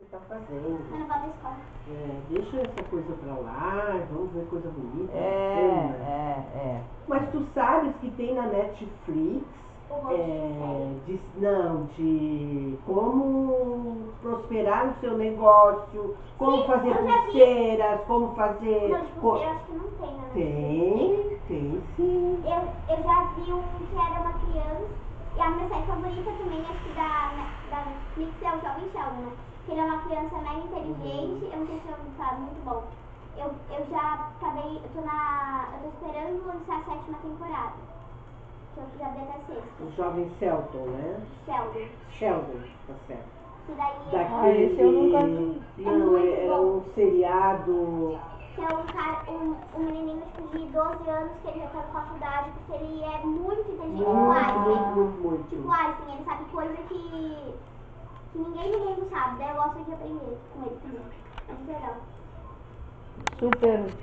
Você tá fazendo. Eu não vou da escola. É, deixa essa coisa pra lá, vamos ver coisa bonita. É, é, é. Mas tu sabes que tem na Netflix, é, de, não, de como prosperar no seu negócio, como Sim, fazer pulseiras, como fazer. Não, de pulseira acho que não tem, né? Tem, tem sim. Eu, eu já vi um que era uma criança, e a minha série favorita também, da Netflix, é o Jovem Sheldon, né? Que ele é uma criança mega inteligente, eu não sei se eu vou falar, muito bom. Eu, eu já acabei, eu tô na, eu tô esperando lançar a sétima temporada. Que eu já vi até a sexta. O jovem Celton, né? Sheldon. Sheldon, tá certo. Que daí Daquele. esse eu nunca vi. É Não, muito é, é bom. um seriado. que é um cara, um, um menininho tipo, de 12 anos que ele já tá na faculdade, porque ele é muito inteligente, tipo Muito, Einstein. muito, muito, Tipo. Einstein, ele sabe coisa que, que ninguém no mundo sabe, daí eu gosto de aprender com ele também. É muito legal. Super